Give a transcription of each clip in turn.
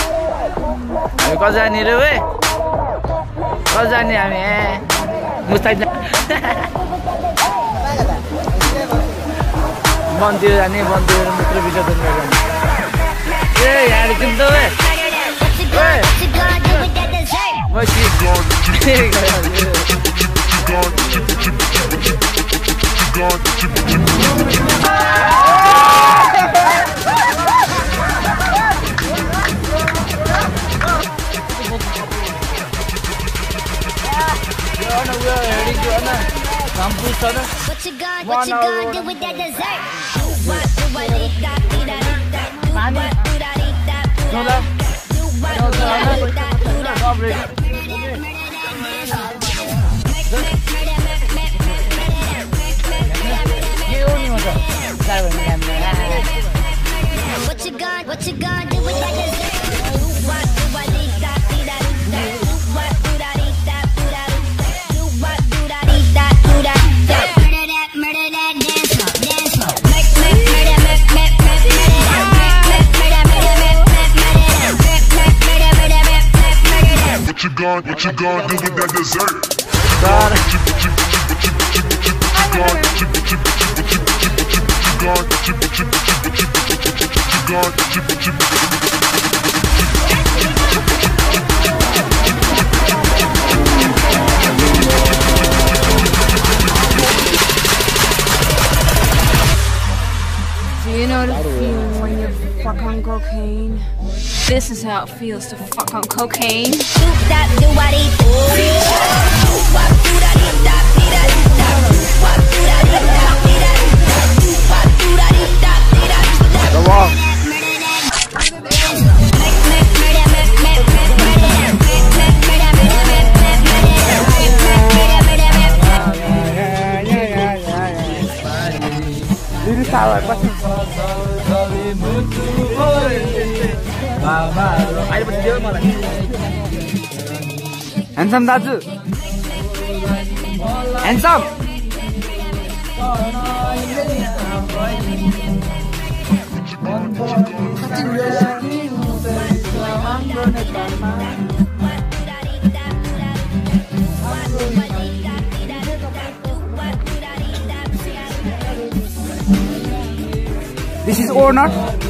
हामी कहाँ जाने रे वे। कहाँ जाने हामी ए। मुस्ताक जाने मन्दिर मित्र गर्ने। ए यहाँ किन त Southern. What you gonna, what you gonna do with that dessert? Do what, do what, do that, do that, do that, do what, do that, do that, do that, do what, do that, do that, do that, do what you gonna, what you gonna do with that dessert? Do what, do what, gon' what you gon' do with that dessert? What you what you what you what you what you what you gon' what you what you what you what you what you what you gon' what you what you what you what you what you gon' what you what you cocaine? This is how it feels to fuck on cocaine. Do that, handsome दाजु। Handsome this is or not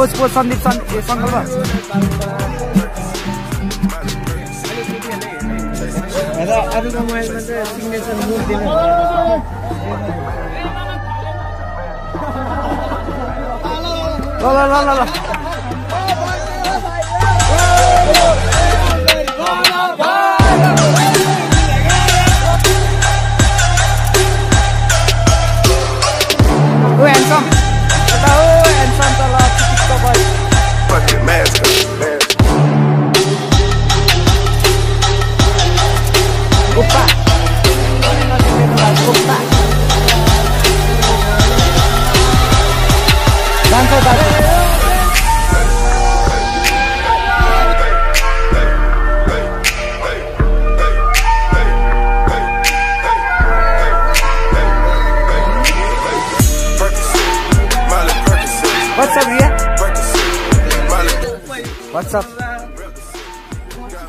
coach coach Sandeep सन् ए सङ्कल्प ल ल ल ल ल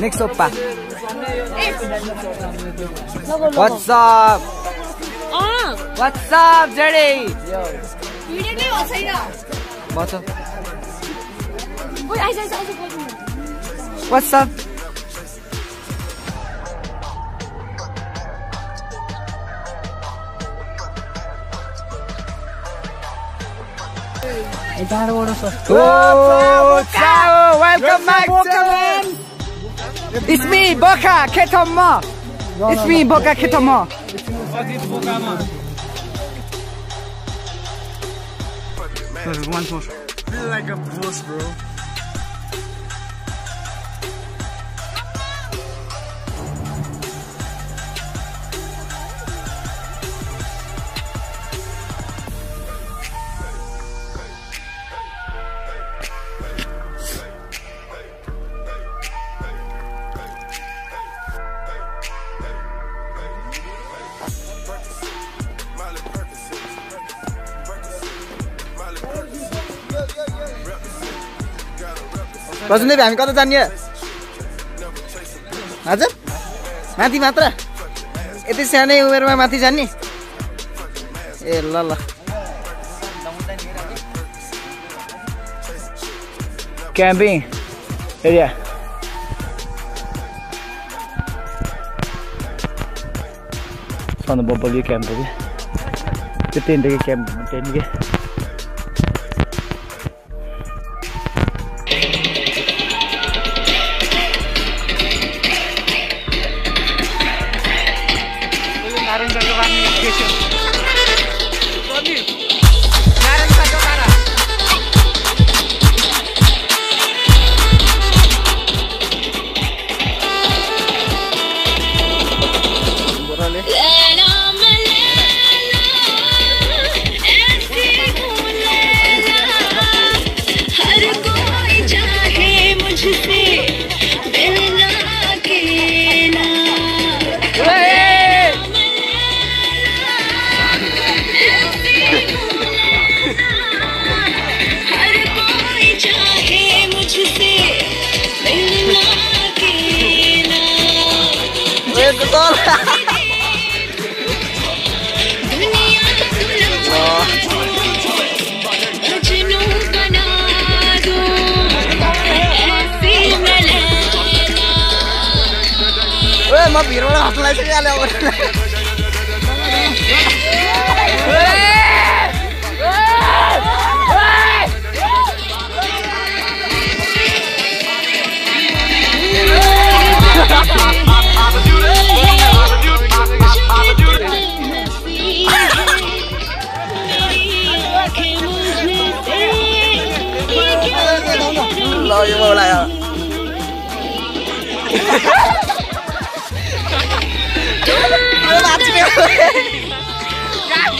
Next Opa. What's up? What's up, Jerry? What's up? What's up? Oh, ciao! Welcome back to It's me, Boka Ketoma. It's me, Boka Ketoma. One more. Feel like a boss, bro. रजुनदेव हामी कता जाने हजुर? माथि मात्र? यति सानै उमेरमा माथि जाने ए ल ल। Camping area. सानो बब्बल क्याम्प कि? त्यो टेन्टकै क्याम्प टेन्टकै motor. Weh, mau biru lah, langsung aja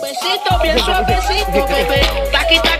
Besito, besito, besito, bebé. Taquita,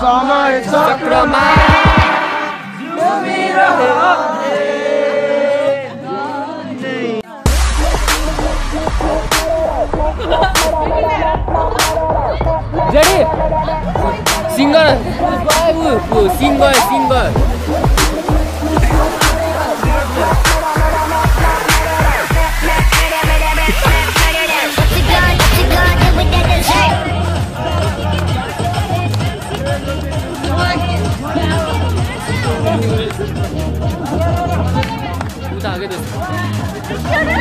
समय चक्रमा सिङ्गर सिङ्गर सिङ्गर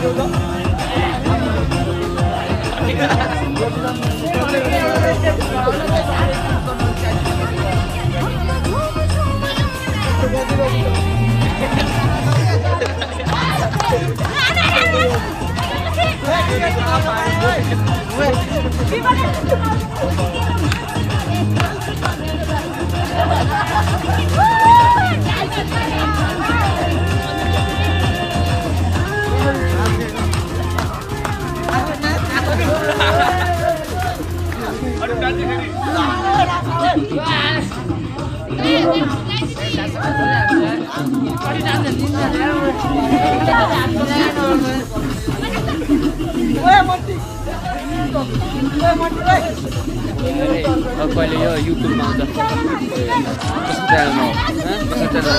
यो मरे अब कहिले यो युट्युबमा आउँछ? कस्तो च्यानलमा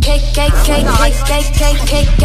cake, cake, cake, cake, cake, cake, cake.